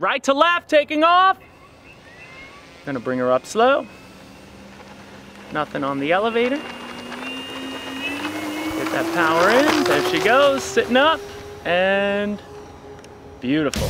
Right to left, taking off. Gonna bring her up slow. Nothing on the elevator. Get that power in. There she goes, sitting up. And beautiful.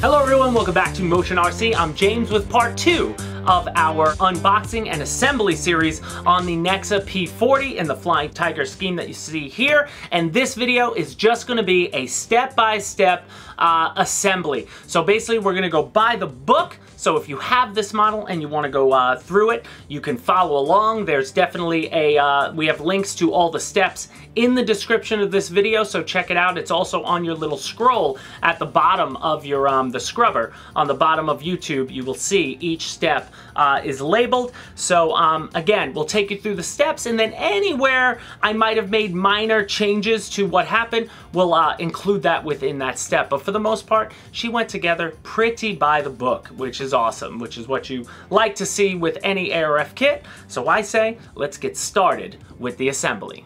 Hello everyone, welcome back to Motion RC. I'm James with part two of our unboxing and assembly series on the Nexa P40 and the Flying Tiger scheme that you see here. And this video is just gonna be a step-by-step -step, uh, assembly. So basically we're gonna go by the book so if you have this model and you want to go uh, through it, you can follow along. There's definitely a, uh, we have links to all the steps in the description of this video, so check it out. It's also on your little scroll at the bottom of your, um, the scrubber. On the bottom of YouTube, you will see each step uh, is labeled. So um, again, we'll take you through the steps and then anywhere I might have made minor changes to what happened, we'll uh, include that within that step. But for the most part, she went together pretty by the book, which is is awesome, which is what you like to see with any ARF kit. So I say, let's get started with the assembly.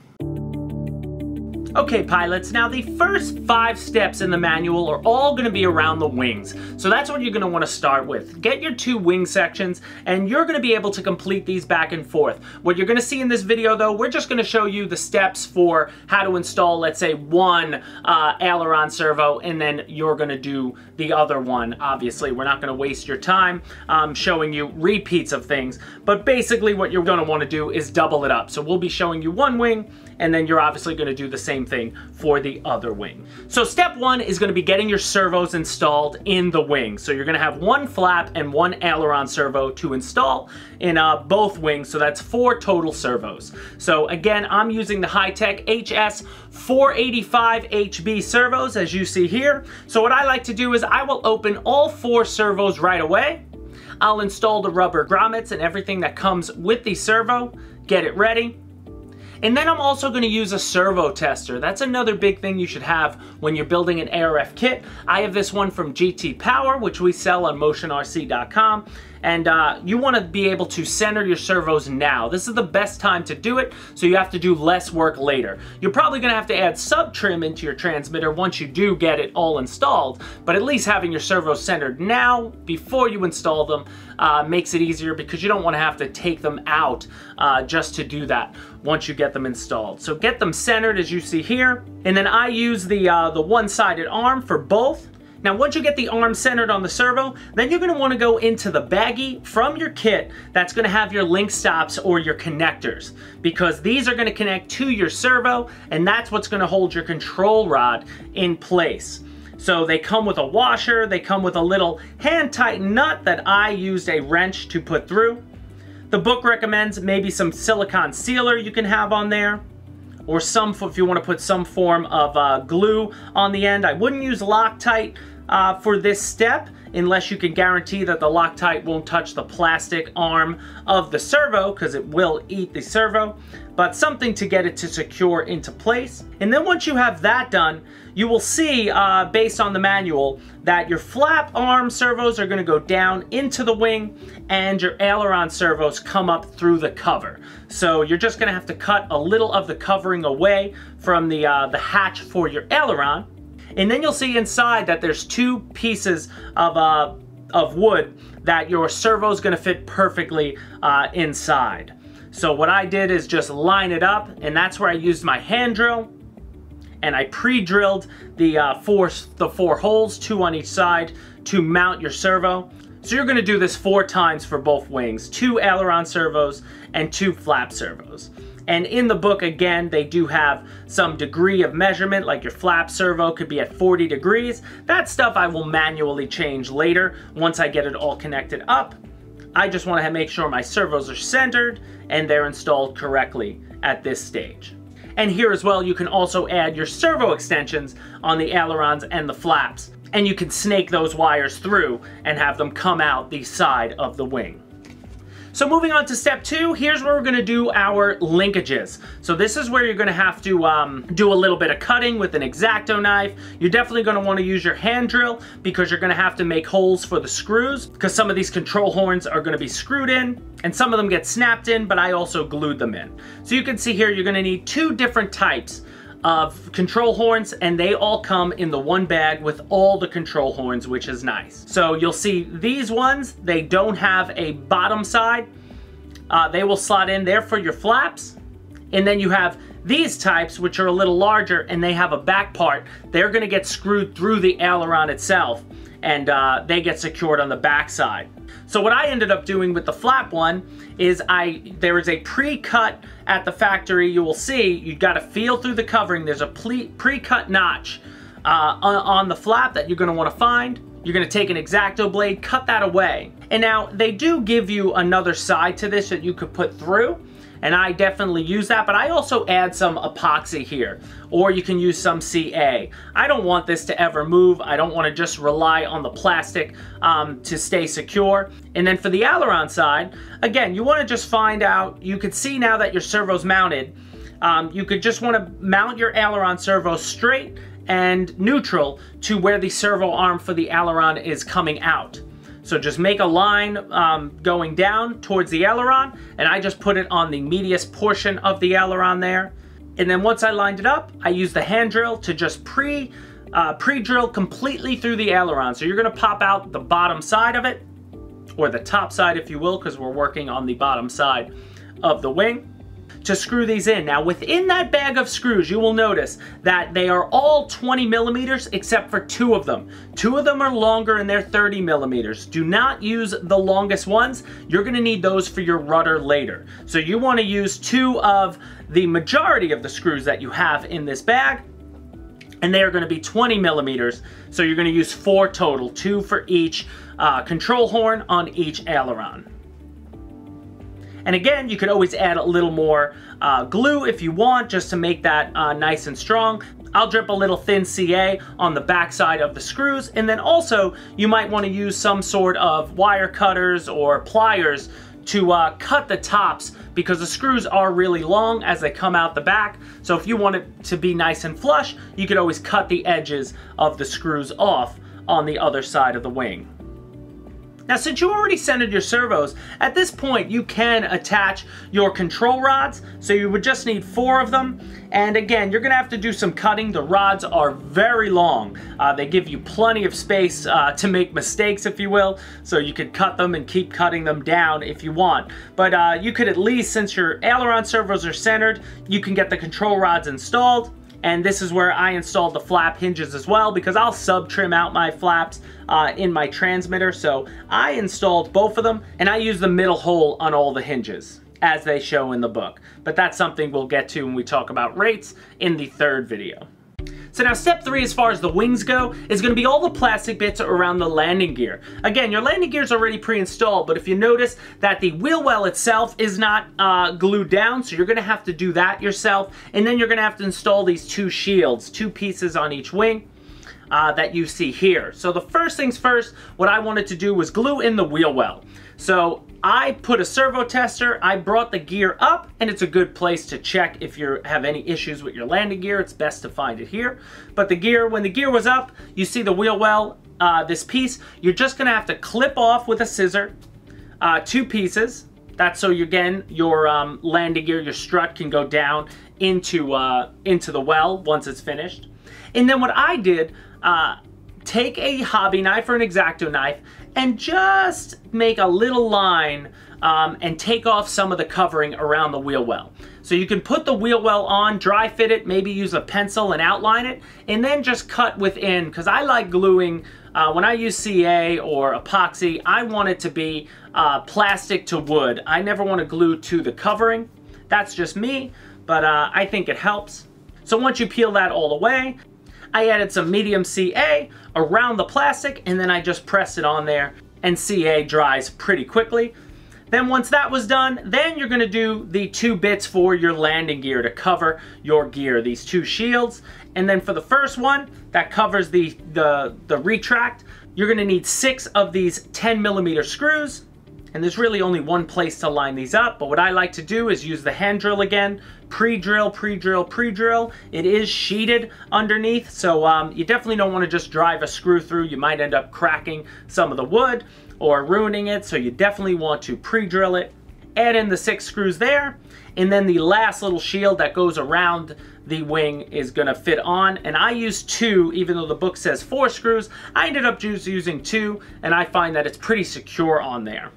Okay pilots, now the first five steps in the manual are all going to be around the wings. So that's what you're going to want to start with. Get your two wing sections and you're going to be able to complete these back and forth. What you're going to see in this video though, we're just going to show you the steps for how to install let's say one uh, aileron servo and then you're going to do the other one. Obviously we're not going to waste your time um, showing you repeats of things but basically what you're going to want to do is double it up. So we'll be showing you one wing and then you're obviously going to do the same thing for the other wing. So step one is going to be getting your servos installed in the wing. So you're going to have one flap and one aileron servo to install in uh, both wings. So that's four total servos. So again, I'm using the Hitec HS 485 HB servos as you see here. So what I like to do is I will open all four servos right away. I'll install the rubber grommets and everything that comes with the servo, get it ready, and then I'm also going to use a servo tester. That's another big thing you should have when you're building an ARF kit. I have this one from GT Power, which we sell on motionrc.com and uh, you want to be able to center your servos now. This is the best time to do it, so you have to do less work later. You're probably going to have to add sub-trim into your transmitter once you do get it all installed, but at least having your servos centered now, before you install them, uh, makes it easier because you don't want to have to take them out uh, just to do that once you get them installed. So get them centered as you see here, and then I use the, uh, the one-sided arm for both, now once you get the arm centered on the servo, then you're going to want to go into the baggie from your kit that's going to have your link stops or your connectors because these are going to connect to your servo and that's what's going to hold your control rod in place. So they come with a washer, they come with a little hand tight nut that I used a wrench to put through. The book recommends maybe some silicone sealer you can have on there or some if you want to put some form of uh, glue on the end. I wouldn't use Loctite uh, for this step unless you can guarantee that the Loctite won't touch the plastic arm of the servo because it will eat the servo, but something to get it to secure into place. And then once you have that done, you will see, uh, based on the manual, that your flap arm servos are going to go down into the wing and your aileron servos come up through the cover. So you're just going to have to cut a little of the covering away from the, uh, the hatch for your aileron and then you'll see inside that there's two pieces of, uh, of wood that your servo is going to fit perfectly uh, inside. So what I did is just line it up and that's where I used my hand drill and I pre-drilled the, uh, four, the four holes, two on each side, to mount your servo. So you're gonna do this four times for both wings, two aileron servos and two flap servos. And in the book, again, they do have some degree of measurement, like your flap servo could be at 40 degrees. That stuff I will manually change later once I get it all connected up. I just want to make sure my servos are centered and they're installed correctly at this stage. And here as well, you can also add your servo extensions on the ailerons and the flaps. And you can snake those wires through and have them come out the side of the wing. So moving on to step two, here's where we're gonna do our linkages. So this is where you're gonna have to um, do a little bit of cutting with an X-Acto knife. You're definitely gonna wanna use your hand drill because you're gonna have to make holes for the screws because some of these control horns are gonna be screwed in and some of them get snapped in, but I also glued them in. So you can see here, you're gonna need two different types of control horns and they all come in the one bag with all the control horns, which is nice. So you'll see these ones, they don't have a bottom side. Uh, they will slot in there for your flaps. And then you have these types, which are a little larger and they have a back part. They're gonna get screwed through the aileron itself and uh, they get secured on the back side. So what I ended up doing with the flap one is I there is a pre-cut at the factory. You will see you've got to feel through the covering. There's a pre-cut notch uh, on, on the flap that you're going to want to find. You're going to take an X-Acto blade, cut that away. And now they do give you another side to this that you could put through and I definitely use that, but I also add some epoxy here, or you can use some CA. I don't want this to ever move. I don't want to just rely on the plastic um, to stay secure. And then for the aileron side, again, you want to just find out, you could see now that your servo's mounted, um, you could just want to mount your aileron servo straight and neutral to where the servo arm for the aileron is coming out. So just make a line um, going down towards the aileron, and I just put it on the medius portion of the aileron there. And then once I lined it up, I use the hand drill to just pre, uh, pre-drill completely through the aileron. So you're gonna pop out the bottom side of it, or the top side if you will, because we're working on the bottom side of the wing to screw these in. Now within that bag of screws, you will notice that they are all 20 millimeters except for two of them. Two of them are longer and they're 30 millimeters. Do not use the longest ones. You're gonna need those for your rudder later. So you wanna use two of the majority of the screws that you have in this bag and they are going to be 20 millimeters. So you're going to use four total, two for each uh, control horn on each aileron. And again, you could always add a little more uh, glue if you want, just to make that uh, nice and strong. I'll drip a little thin CA on the backside of the screws, and then also you might want to use some sort of wire cutters or pliers to uh, cut the tops because the screws are really long as they come out the back. So if you want it to be nice and flush, you could always cut the edges of the screws off on the other side of the wing. Now since you already centered your servos, at this point you can attach your control rods, so you would just need four of them. And again, you're gonna have to do some cutting. The rods are very long. Uh, they give you plenty of space uh, to make mistakes, if you will, so you could cut them and keep cutting them down if you want. But uh, you could at least, since your aileron servos are centered, you can get the control rods installed and this is where I installed the flap hinges as well because I'll sub trim out my flaps uh, in my transmitter. So I installed both of them and I use the middle hole on all the hinges as they show in the book. But that's something we'll get to when we talk about rates in the third video. So now step three as far as the wings go is going to be all the plastic bits around the landing gear. Again, your landing gear is already pre-installed, but if you notice that the wheel well itself is not uh, glued down, so you're going to have to do that yourself, and then you're going to have to install these two shields, two pieces on each wing. Uh, that you see here. So the first things first, what I wanted to do was glue in the wheel well. So I put a servo tester, I brought the gear up, and it's a good place to check if you have any issues with your landing gear. It's best to find it here. But the gear, when the gear was up, you see the wheel well, uh, this piece, you're just gonna have to clip off with a scissor, uh, two pieces. That's so you, again, your um, landing gear, your strut can go down into, uh, into the well once it's finished. And then what I did, uh, take a hobby knife or an X-Acto knife and just make a little line um, and take off some of the covering around the wheel well. So you can put the wheel well on, dry fit it, maybe use a pencil and outline it, and then just cut within, because I like gluing, uh, when I use CA or epoxy, I want it to be uh, plastic to wood. I never want to glue to the covering. That's just me, but uh, I think it helps. So once you peel that all away, I added some medium CA around the plastic and then I just press it on there and CA dries pretty quickly. Then once that was done, then you're gonna do the two bits for your landing gear to cover your gear, these two shields. And then for the first one, that covers the, the, the retract, you're gonna need six of these 10 millimeter screws. And there's really only one place to line these up, but what I like to do is use the hand drill again, pre-drill, pre-drill, pre-drill. It is sheeted underneath, so um, you definitely don't want to just drive a screw through. You might end up cracking some of the wood or ruining it, so you definitely want to pre-drill it. add in the six screws there, and then the last little shield that goes around the wing is gonna fit on. And I use two, even though the book says four screws, I ended up just using two, and I find that it's pretty secure on there.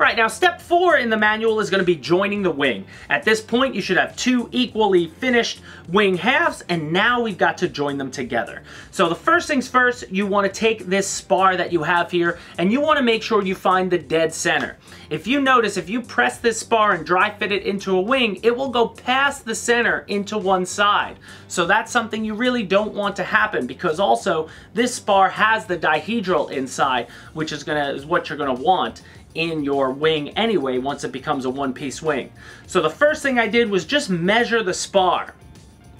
All right, now step four in the manual is gonna be joining the wing. At this point, you should have two equally finished wing halves, and now we've got to join them together. So the first things first, you wanna take this spar that you have here, and you wanna make sure you find the dead center. If you notice, if you press this spar and dry fit it into a wing, it will go past the center into one side. So that's something you really don't want to happen because also this spar has the dihedral inside, which is gonna is what you're gonna want in your wing anyway once it becomes a one-piece wing. So the first thing I did was just measure the spar.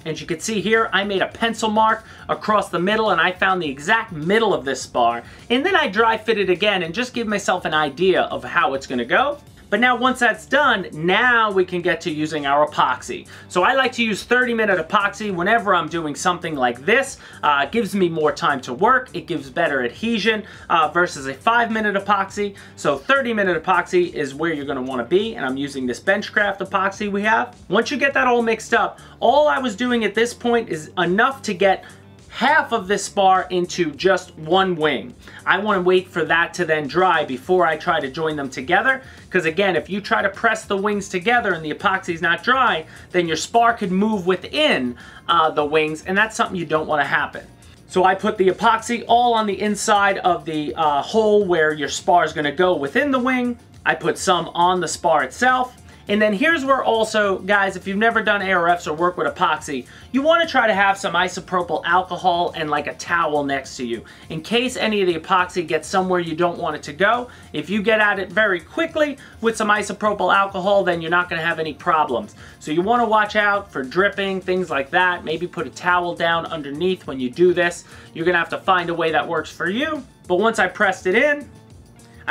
As you can see here, I made a pencil mark across the middle and I found the exact middle of this spar. And then I dry fit it again and just give myself an idea of how it's gonna go. But now once that's done, now we can get to using our epoxy. So I like to use 30 minute epoxy whenever I'm doing something like this. Uh, it gives me more time to work. It gives better adhesion uh, versus a five minute epoxy. So 30 minute epoxy is where you're gonna wanna be and I'm using this Benchcraft epoxy we have. Once you get that all mixed up, all I was doing at this point is enough to get half of this spar into just one wing. I want to wait for that to then dry before I try to join them together because again if you try to press the wings together and the epoxy is not dry then your spar could move within uh, the wings and that's something you don't want to happen. So I put the epoxy all on the inside of the uh, hole where your spar is going to go within the wing. I put some on the spar itself and then here's where also, guys, if you've never done ARFs or work with epoxy, you want to try to have some isopropyl alcohol and like a towel next to you. In case any of the epoxy gets somewhere you don't want it to go, if you get at it very quickly with some isopropyl alcohol, then you're not going to have any problems. So you want to watch out for dripping, things like that. Maybe put a towel down underneath when you do this. You're going to have to find a way that works for you. But once I pressed it in,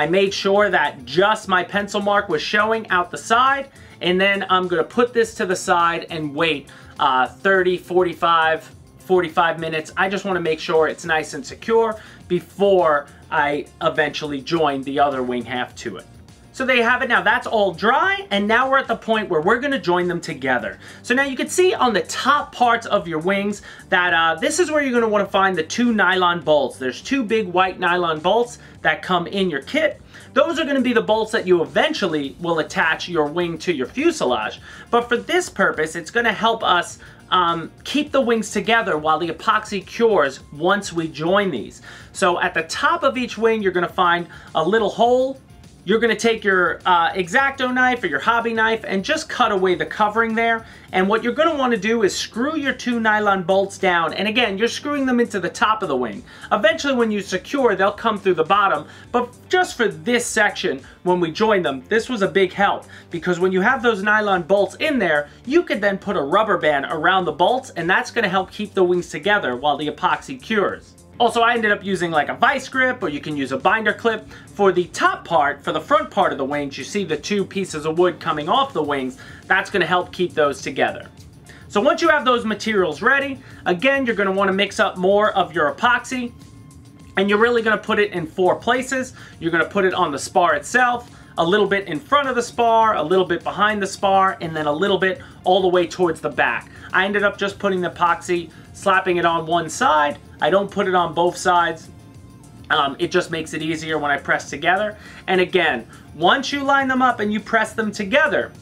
I made sure that just my pencil mark was showing out the side and then I'm gonna put this to the side and wait uh, 30, 45, 45 minutes. I just wanna make sure it's nice and secure before I eventually join the other wing half to it. So there you have it now. That's all dry, and now we're at the point where we're gonna join them together. So now you can see on the top parts of your wings that uh, this is where you're gonna wanna find the two nylon bolts. There's two big white nylon bolts that come in your kit. Those are gonna be the bolts that you eventually will attach your wing to your fuselage. But for this purpose, it's gonna help us um, keep the wings together while the epoxy cures once we join these. So at the top of each wing, you're gonna find a little hole you're going to take your uh, X-Acto knife or your hobby knife and just cut away the covering there. And what you're going to want to do is screw your two nylon bolts down. And again, you're screwing them into the top of the wing. Eventually when you secure, they'll come through the bottom. But just for this section, when we join them, this was a big help. Because when you have those nylon bolts in there, you could then put a rubber band around the bolts and that's going to help keep the wings together while the epoxy cures. Also, I ended up using like a vice grip or you can use a binder clip. For the top part, for the front part of the wings, you see the two pieces of wood coming off the wings. That's gonna help keep those together. So once you have those materials ready, again, you're gonna wanna mix up more of your epoxy and you're really gonna put it in four places. You're gonna put it on the spar itself, a little bit in front of the spar, a little bit behind the spar, and then a little bit all the way towards the back. I ended up just putting the epoxy, slapping it on one side, I don't put it on both sides. Um, it just makes it easier when I press together. And again, once you line them up and you press them together,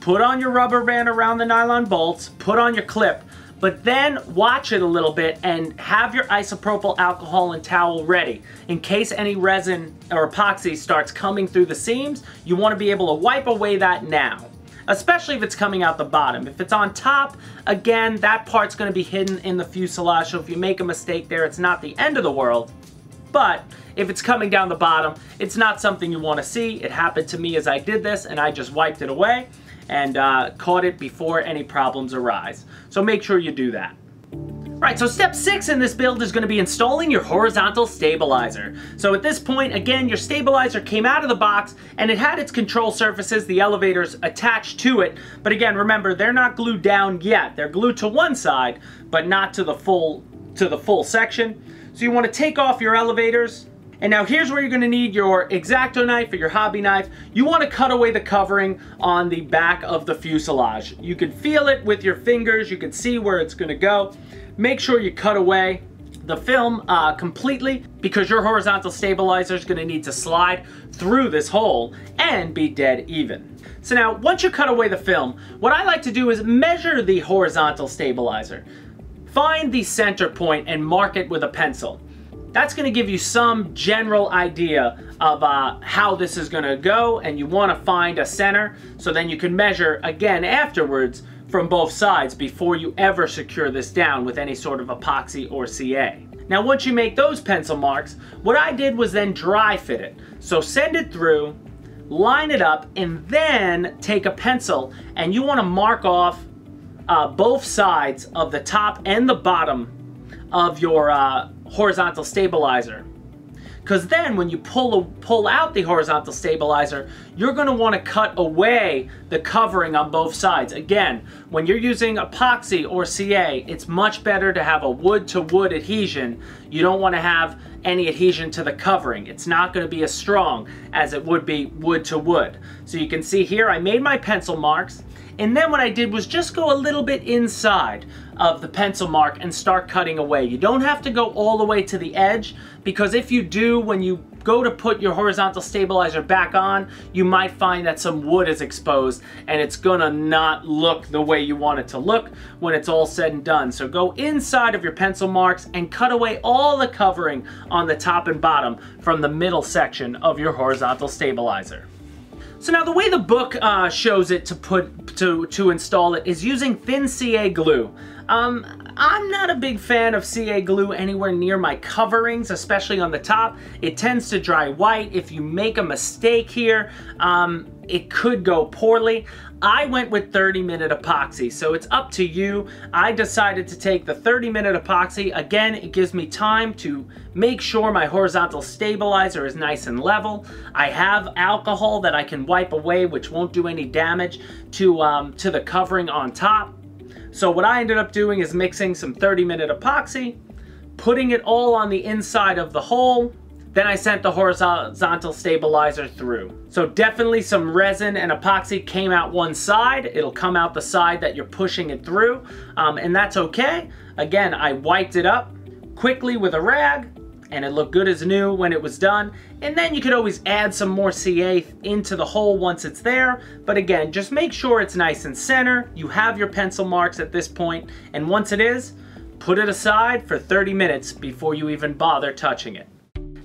put on your rubber band around the nylon bolts, put on your clip, but then watch it a little bit and have your isopropyl alcohol and towel ready. In case any resin or epoxy starts coming through the seams, you want to be able to wipe away that now especially if it's coming out the bottom. If it's on top, again, that part's gonna be hidden in the fuselage, so if you make a mistake there, it's not the end of the world. But if it's coming down the bottom, it's not something you wanna see. It happened to me as I did this, and I just wiped it away and uh, caught it before any problems arise. So make sure you do that. Right, so step six in this build is gonna be installing your horizontal stabilizer. So at this point, again, your stabilizer came out of the box and it had its control surfaces, the elevators attached to it. But again, remember, they're not glued down yet. They're glued to one side, but not to the full, to the full section. So you wanna take off your elevators And now here's where you're gonna need your X-Acto knife or your hobby knife. You wanna cut away the covering on the back of the fuselage. You can feel it with your fingers, you can see where it's gonna go. Make sure you cut away the film uh, completely because your horizontal stabilizer is going to need to slide through this hole and be dead even. So now, once you cut away the film, what I like to do is measure the horizontal stabilizer. Find the center point and mark it with a pencil. That's going to give you some general idea of uh, how this is going to go and you want to find a center so then you can measure again afterwards from both sides before you ever secure this down with any sort of epoxy or CA. Now once you make those pencil marks, what I did was then dry fit it. So send it through, line it up, and then take a pencil and you want to mark off uh, both sides of the top and the bottom of your uh, horizontal stabilizer. Because then when you pull, pull out the horizontal stabilizer, you're going to want to cut away the covering on both sides. Again, when you're using epoxy or CA, it's much better to have a wood-to-wood -wood adhesion. You don't want to have any adhesion to the covering. It's not going to be as strong as it would be wood-to-wood. -wood. So you can see here, I made my pencil marks. And then what I did was just go a little bit inside of the pencil mark and start cutting away. You don't have to go all the way to the edge because if you do, when you go to put your horizontal stabilizer back on, you might find that some wood is exposed and it's gonna not look the way you want it to look when it's all said and done. So go inside of your pencil marks and cut away all the covering on the top and bottom from the middle section of your horizontal stabilizer. So now the way the book uh, shows it to put to to install it is using thin CA glue. Um, I'm not a big fan of CA glue anywhere near my coverings, especially on the top. It tends to dry white. If you make a mistake here, um, it could go poorly. I went with 30 minute epoxy, so it's up to you. I decided to take the 30 minute epoxy. Again, it gives me time to make sure my horizontal stabilizer is nice and level. I have alcohol that I can wipe away, which won't do any damage to, um, to the covering on top. So what I ended up doing is mixing some 30 minute epoxy, putting it all on the inside of the hole, then I sent the horizontal stabilizer through. So definitely some resin and epoxy came out one side. It'll come out the side that you're pushing it through, um, and that's okay. Again, I wiped it up quickly with a rag, and it looked good as new when it was done. And then you could always add some more CA into the hole once it's there. But again, just make sure it's nice and center. You have your pencil marks at this point, and once it is, put it aside for 30 minutes before you even bother touching it.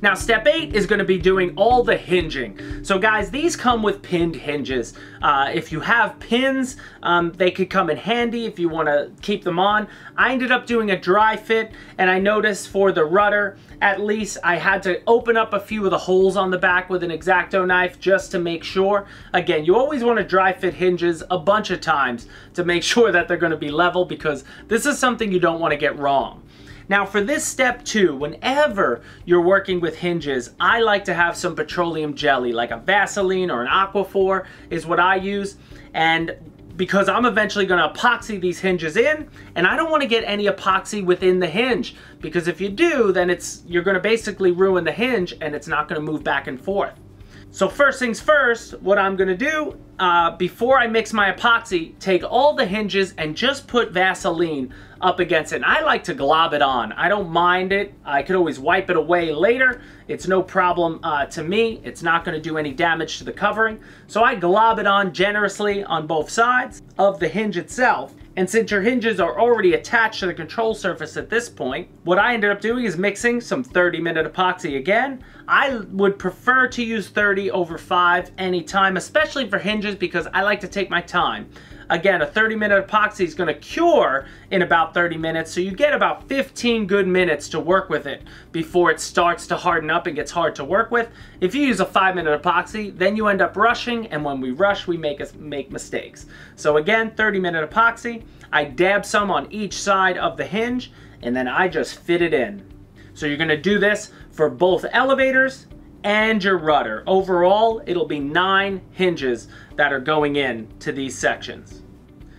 Now step eight is gonna be doing all the hinging. So guys, these come with pinned hinges. Uh, if you have pins, um, they could come in handy if you wanna keep them on. I ended up doing a dry fit and I noticed for the rudder, at least I had to open up a few of the holes on the back with an X-Acto knife just to make sure. Again, you always wanna dry fit hinges a bunch of times to make sure that they're gonna be level because this is something you don't wanna get wrong. Now for this step two, whenever you're working with hinges, I like to have some petroleum jelly, like a Vaseline or an Aquaphor is what I use. And because I'm eventually going to epoxy these hinges in and I don't want to get any epoxy within the hinge because if you do then it's you're going to basically ruin the hinge and it's not going to move back and forth. So first things first, what I'm gonna do, uh, before I mix my epoxy, take all the hinges and just put Vaseline up against it. And I like to glob it on. I don't mind it. I could always wipe it away later. It's no problem uh, to me. It's not gonna do any damage to the covering. So I glob it on generously on both sides of the hinge itself. And since your hinges are already attached to the control surface at this point, what I ended up doing is mixing some 30 minute epoxy again. I would prefer to use 30 over 5 anytime, especially for hinges because I like to take my time. Again, a 30 minute epoxy is going to cure in about 30 minutes, so you get about 15 good minutes to work with it before it starts to harden up and gets hard to work with. If you use a 5 minute epoxy, then you end up rushing, and when we rush, we make, us make mistakes. So again, 30 minute epoxy. I dab some on each side of the hinge, and then I just fit it in. So you're going to do this for both elevators and your rudder. Overall, it'll be nine hinges that are going in to these sections.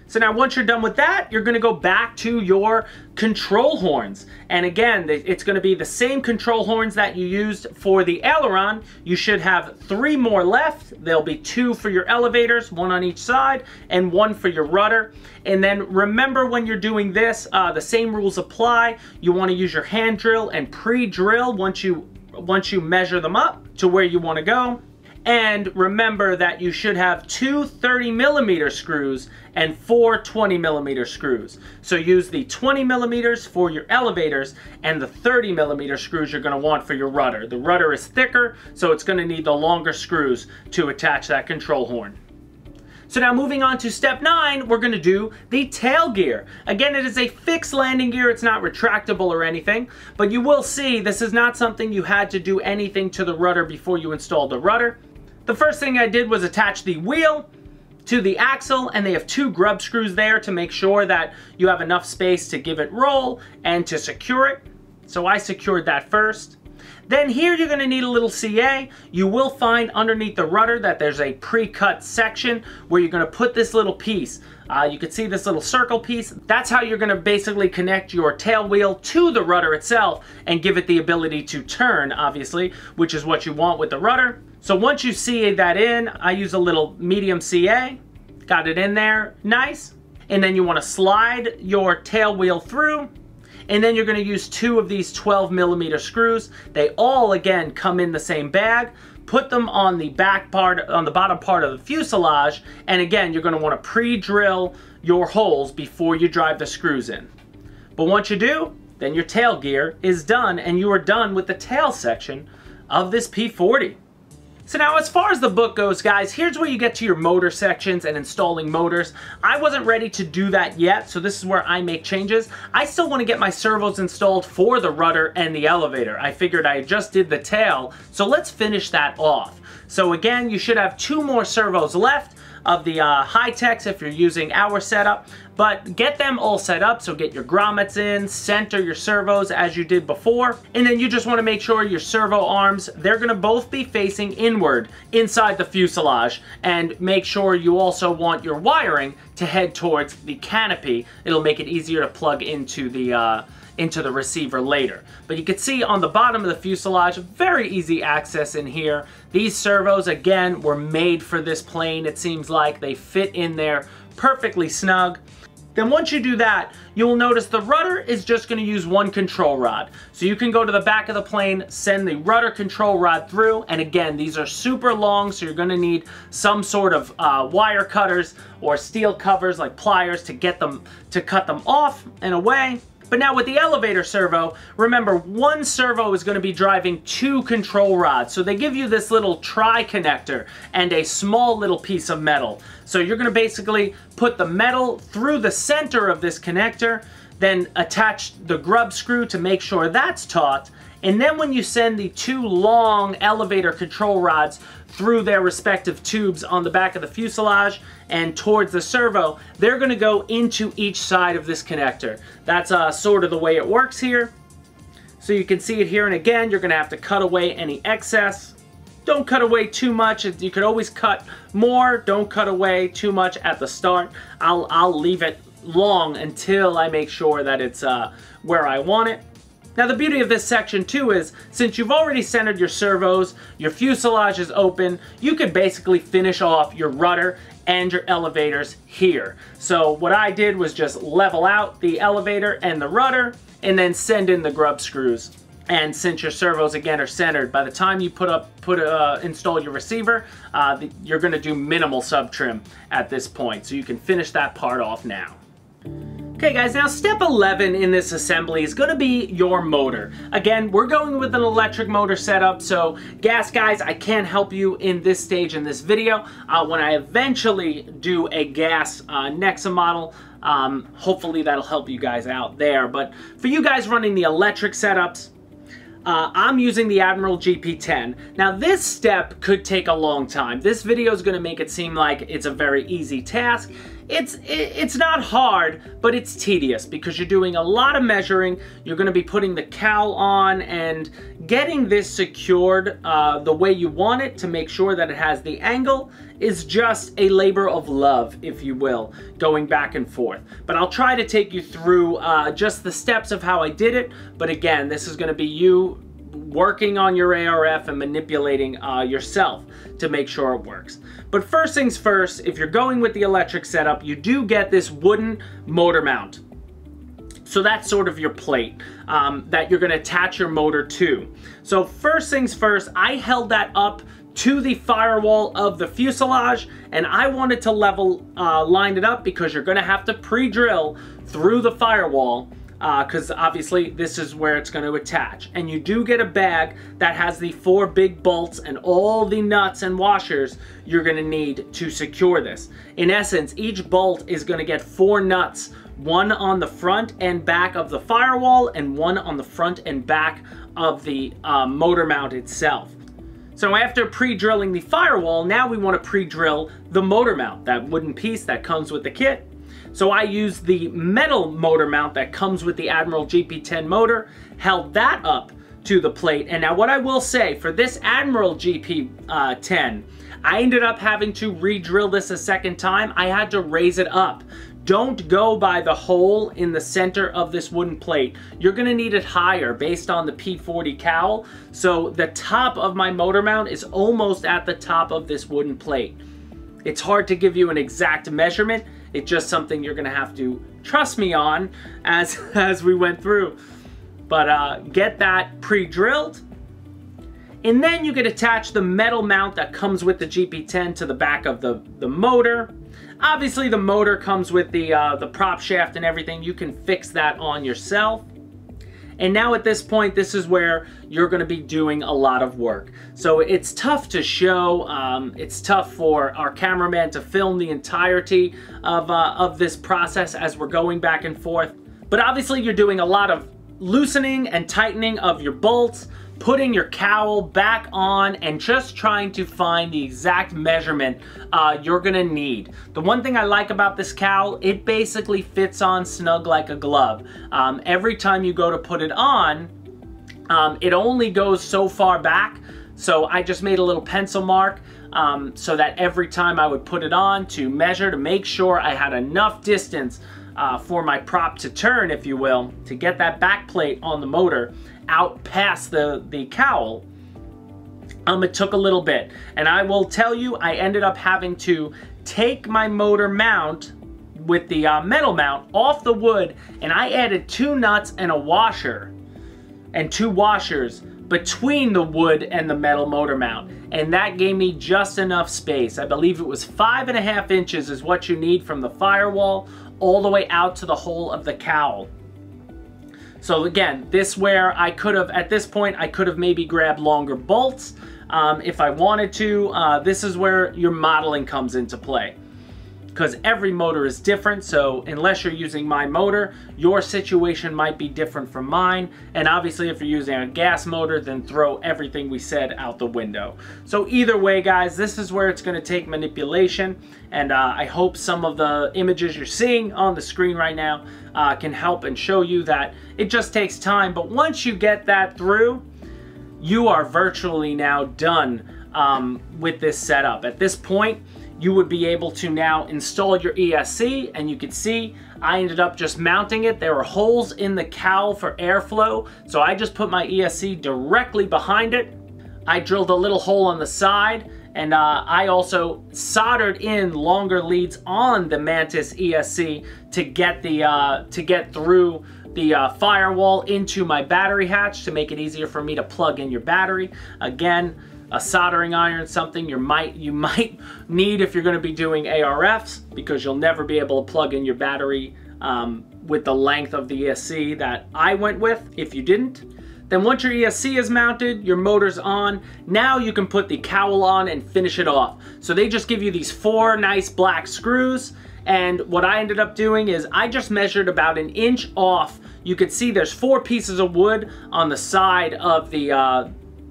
So now once you're done with that, you're gonna go back to your control horns. And again, it's gonna be the same control horns that you used for the aileron. You should have three more left. There'll be two for your elevators, one on each side, and one for your rudder. And then remember when you're doing this, uh, the same rules apply. You wanna use your hand drill and pre-drill once you once you measure them up to where you wanna go. And remember that you should have two 30 millimeter screws and four 20 millimeter screws. So use the 20 millimeters for your elevators and the 30 millimeter screws you're gonna want for your rudder. The rudder is thicker, so it's gonna need the longer screws to attach that control horn. So now moving on to step nine, we're gonna do the tail gear. Again, it is a fixed landing gear. It's not retractable or anything, but you will see this is not something you had to do anything to the rudder before you installed the rudder. The first thing I did was attach the wheel to the axle and they have two grub screws there to make sure that you have enough space to give it roll and to secure it. So I secured that first. Then here you're going to need a little CA. You will find underneath the rudder that there's a pre-cut section where you're going to put this little piece. Uh, you can see this little circle piece. That's how you're going to basically connect your tail wheel to the rudder itself and give it the ability to turn, obviously, which is what you want with the rudder. So once you CA that in, I use a little medium CA, got it in there, nice. And then you wanna slide your tail wheel through, and then you're gonna use two of these 12 millimeter screws. They all, again, come in the same bag. Put them on the back part, on the bottom part of the fuselage, and again, you're gonna wanna pre-drill your holes before you drive the screws in. But once you do, then your tail gear is done, and you are done with the tail section of this P40. So now as far as the book goes, guys, here's where you get to your motor sections and installing motors. I wasn't ready to do that yet, so this is where I make changes. I still want to get my servos installed for the rudder and the elevator. I figured I just did the tail, so let's finish that off. So again, you should have two more servos left of the uh, Hitecs if you're using our setup. But get them all set up, so get your grommets in, center your servos as you did before, and then you just want to make sure your servo arms, they're going to both be facing inward inside the fuselage, and make sure you also want your wiring to head towards the canopy. It'll make it easier to plug into the uh, into the receiver later. But you can see on the bottom of the fuselage, very easy access in here. These servos, again, were made for this plane, it seems like. They fit in there perfectly snug. Then once you do that, you will notice the rudder is just going to use one control rod. So you can go to the back of the plane, send the rudder control rod through, and again, these are super long, so you're going to need some sort of uh, wire cutters or steel covers like pliers to get them, to cut them off and away. But now with the elevator servo, remember one servo is going to be driving two control rods. So they give you this little tri-connector and a small little piece of metal. So you're going to basically put the metal through the center of this connector, then attach the grub screw to make sure that's taut, and then when you send the two long elevator control rods through their respective tubes on the back of the fuselage and towards the servo, they're going to go into each side of this connector. That's uh, sort of the way it works here. So you can see it here and again, you're going to have to cut away any excess. Don't cut away too much. You could always cut more. Don't cut away too much at the start. I'll, I'll leave it long until I make sure that it's uh, where I want it. Now the beauty of this section too is, since you've already centered your servos, your fuselage is open, you can basically finish off your rudder and your elevators here. So what I did was just level out the elevator and the rudder, and then send in the grub screws. And since your servos again are centered, by the time you put up, put uh, install your receiver, uh, you're going to do minimal sub trim at this point. So you can finish that part off now. Okay guys, now step 11 in this assembly is going to be your motor. Again, we're going with an electric motor setup, so gas guys, I can't help you in this stage in this video. Uh, when I eventually do a gas uh, Nexa model, um, hopefully that'll help you guys out there. But for you guys running the electric setups, uh, I'm using the Admiral GP10. Now this step could take a long time. This video is going to make it seem like it's a very easy task. It's it's not hard, but it's tedious because you're doing a lot of measuring. You're going to be putting the cowl on and getting this secured uh, the way you want it to make sure that it has the angle is just a labor of love, if you will, going back and forth. But I'll try to take you through uh, just the steps of how I did it. But again, this is going to be you working on your ARF and manipulating uh, yourself to make sure it works. But first things first, if you're going with the electric setup, you do get this wooden motor mount. So that's sort of your plate um, that you're gonna attach your motor to. So first things first, I held that up to the firewall of the fuselage and I wanted to level uh, line it up because you're gonna have to pre-drill through the firewall because uh, obviously this is where it's going to attach. And you do get a bag that has the four big bolts and all the nuts and washers you're going to need to secure this. In essence, each bolt is going to get four nuts, one on the front and back of the firewall and one on the front and back of the uh, motor mount itself. So after pre-drilling the firewall, now we want to pre-drill the motor mount, that wooden piece that comes with the kit. So I used the metal motor mount that comes with the Admiral GP10 motor, held that up to the plate. And now what I will say, for this Admiral GP10, I ended up having to re-drill this a second time. I had to raise it up. Don't go by the hole in the center of this wooden plate. You're gonna need it higher based on the P40 cowl. So the top of my motor mount is almost at the top of this wooden plate. It's hard to give you an exact measurement it's just something you're gonna have to trust me on as, as we went through. But uh, get that pre-drilled. And then you can attach the metal mount that comes with the GP10 to the back of the, the motor. Obviously the motor comes with the, uh, the prop shaft and everything. You can fix that on yourself. And now at this point, this is where you're gonna be doing a lot of work. So it's tough to show, um, it's tough for our cameraman to film the entirety of, uh, of this process as we're going back and forth. But obviously you're doing a lot of loosening and tightening of your bolts, putting your cowl back on and just trying to find the exact measurement uh, you're gonna need. The one thing I like about this cowl, it basically fits on snug like a glove. Um, every time you go to put it on, um, it only goes so far back, so I just made a little pencil mark um, so that every time I would put it on to measure to make sure I had enough distance uh, for my prop to turn, if you will, to get that back plate on the motor out past the, the cowl, um, it took a little bit. And I will tell you, I ended up having to take my motor mount with the uh, metal mount off the wood and I added two nuts and a washer and two washers between the wood and the metal motor mount and that gave me just enough space. I believe it was five and a half inches is what you need from the firewall all the way out to the hole of the cowl. So again, this where I could have, at this point, I could have maybe grabbed longer bolts um, if I wanted to. Uh, this is where your modeling comes into play because every motor is different. So unless you're using my motor, your situation might be different from mine. And obviously if you're using a gas motor, then throw everything we said out the window. So either way, guys, this is where it's gonna take manipulation. And uh, I hope some of the images you're seeing on the screen right now uh, can help and show you that it just takes time. But once you get that through, you are virtually now done um, with this setup. At this point, you would be able to now install your ESC and you can see I ended up just mounting it. There were holes in the cowl for airflow, so I just put my ESC directly behind it. I drilled a little hole on the side and uh, I also soldered in longer leads on the Mantis ESC to get the uh, to get through the uh, firewall into my battery hatch to make it easier for me to plug in your battery. Again, a soldering iron, something you might you might need if you're going to be doing ARFs because you'll never be able to plug in your battery um, with the length of the ESC that I went with if you didn't. Then once your ESC is mounted, your motor's on, now you can put the cowl on and finish it off. So they just give you these four nice black screws and what I ended up doing is I just measured about an inch off. You could see there's four pieces of wood on the side of the, uh,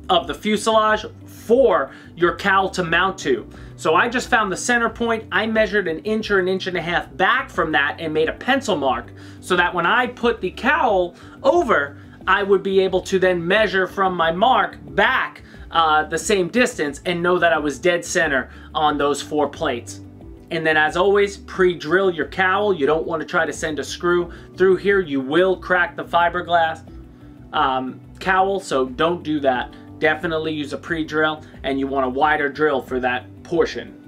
of the fuselage for your cowl to mount to. So I just found the center point. I measured an inch or an inch and a half back from that and made a pencil mark so that when I put the cowl over, I would be able to then measure from my mark back uh, the same distance and know that I was dead center on those four plates. And then as always, pre-drill your cowl. You don't want to try to send a screw through here. You will crack the fiberglass um, cowl, so don't do that. Definitely use a pre-drill and you want a wider drill for that portion.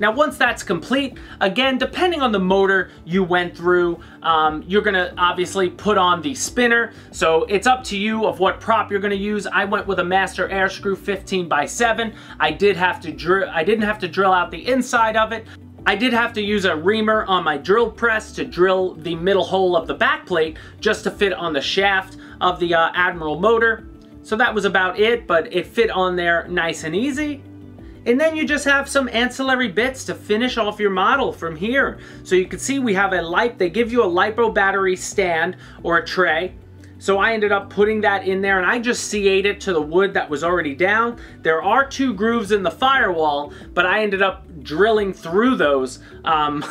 Now once that's complete, again, depending on the motor you went through, um, you're gonna obviously put on the spinner. So it's up to you of what prop you're gonna use. I went with a Master Airscrew 15 by 7. I did have to drill, I didn't have to drill out the inside of it. I did have to use a reamer on my drill press to drill the middle hole of the back plate just to fit on the shaft of the uh, Admiral motor. So that was about it, but it fit on there nice and easy. And then you just have some ancillary bits to finish off your model from here. So you can see we have a light, they give you a LiPo battery stand or a tray. So I ended up putting that in there and I just CA'd it to the wood that was already down. There are two grooves in the firewall, but I ended up drilling through those um,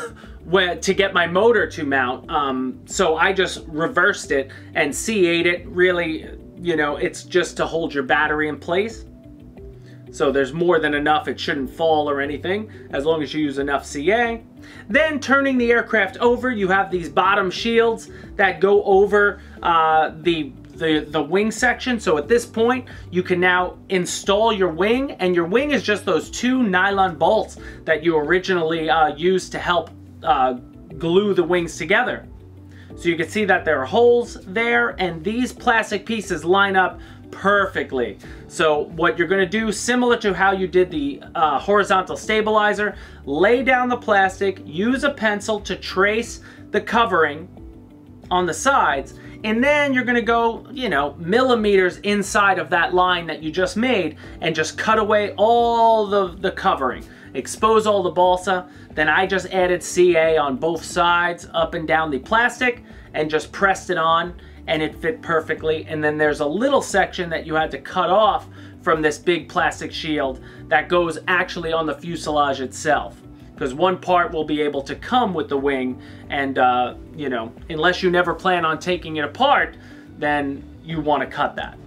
to get my motor to mount. Um, so I just reversed it and CA'd it. Really, you know, it's just to hold your battery in place. So there's more than enough, it shouldn't fall or anything, as long as you use enough CA. Then turning the aircraft over, you have these bottom shields that go over uh, the the, the wing section. So at this point, you can now install your wing, and your wing is just those two nylon bolts that you originally uh, used to help uh, glue the wings together. So you can see that there are holes there, and these plastic pieces line up perfectly. So what you're gonna do, similar to how you did the uh, horizontal stabilizer, lay down the plastic, use a pencil to trace the covering on the sides, and then you're gonna go, you know, millimeters inside of that line that you just made and just cut away all the, the covering. Expose all the balsa. Then I just added CA on both sides, up and down the plastic, and just pressed it on and it fit perfectly. And then there's a little section that you had to cut off from this big plastic shield that goes actually on the fuselage itself. Because one part will be able to come with the wing and, uh, you know, unless you never plan on taking it apart, then you want to cut that.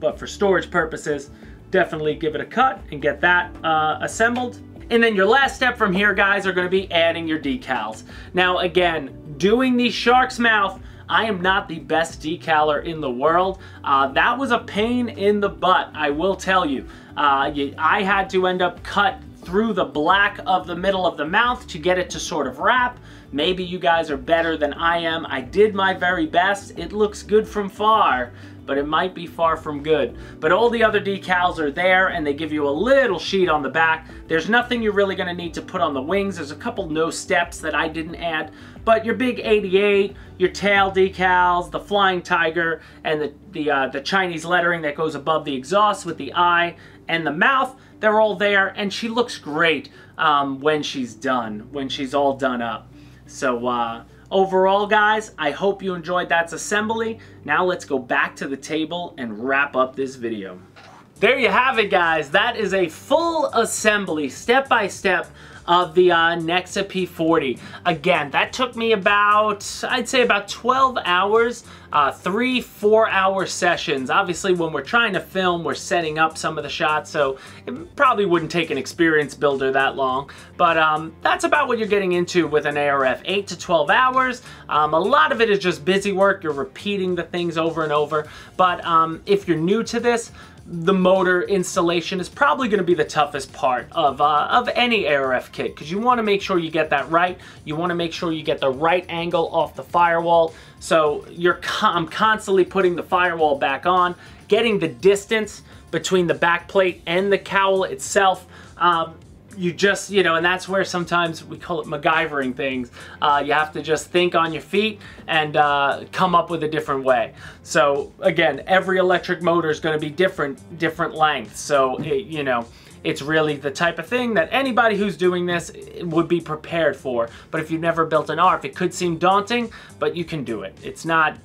But for storage purposes, definitely give it a cut and get that uh, assembled. And then your last step from here, guys, are going to be adding your decals. Now, again, doing the shark's mouth I am not the best decaler in the world. Uh, that was a pain in the butt, I will tell you. Uh, I had to end up cut through the black of the middle of the mouth to get it to sort of wrap. Maybe you guys are better than I am. I did my very best. It looks good from far, but it might be far from good. But all the other decals are there and they give you a little sheet on the back. There's nothing you're really gonna need to put on the wings. There's a couple no steps that I didn't add, but your big 88, your tail decals, the Flying Tiger, and the, the, uh, the Chinese lettering that goes above the exhaust with the eye and the mouth, they're all there and she looks great um, when she's done, when she's all done up. So, uh, Overall, guys, I hope you enjoyed that assembly. Now let's go back to the table and wrap up this video. There you have it, guys. That is a full assembly, step by step, of the uh, Nexa P40. Again, that took me about, I'd say about 12 hours, uh, three, four hour sessions. Obviously, when we're trying to film, we're setting up some of the shots, so it probably wouldn't take an experienced builder that long. But um, that's about what you're getting into with an ARF, 8 to 12 hours. Um, a lot of it is just busy work. You're repeating the things over and over. But um, if you're new to this, the motor installation is probably going to be the toughest part of, uh, of any ARF kit because you want to make sure you get that right. You want to make sure you get the right angle off the firewall. So you're I'm constantly putting the firewall back on, getting the distance between the back plate and the cowl itself. Um, you just, you know, and that's where sometimes we call it MacGyvering things. Uh, you have to just think on your feet and uh, come up with a different way. So again, every electric motor is going to be different, different lengths. So, it, you know, it's really the type of thing that anybody who's doing this would be prepared for. But if you've never built an ARF, it could seem daunting, but you can do it. It's not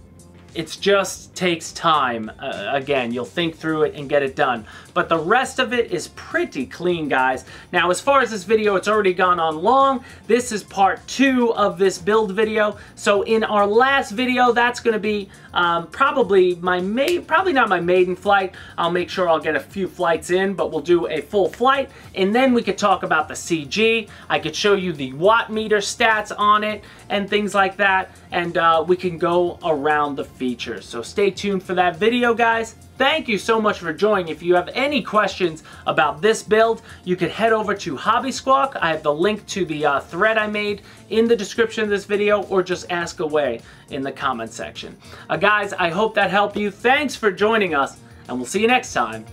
it just takes time. Uh, again, you'll think through it and get it done. But the rest of it is pretty clean, guys. Now, as far as this video, it's already gone on long. This is part two of this build video. So in our last video, that's gonna be um, probably my main, probably not my maiden flight. I'll make sure I'll get a few flights in, but we'll do a full flight. And then we could talk about the CG. I could show you the watt meter stats on it and things like that. And uh, we can go around the features. So stay tuned for that video, guys. Thank you so much for joining. If you have any questions about this build, you can head over to Hobby Squawk. I have the link to the uh, thread I made in the description of this video or just ask away in the comment section. Uh, guys, I hope that helped you. Thanks for joining us and we'll see you next time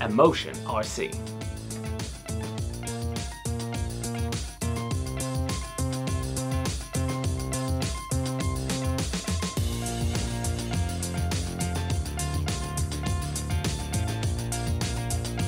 at Motion RC.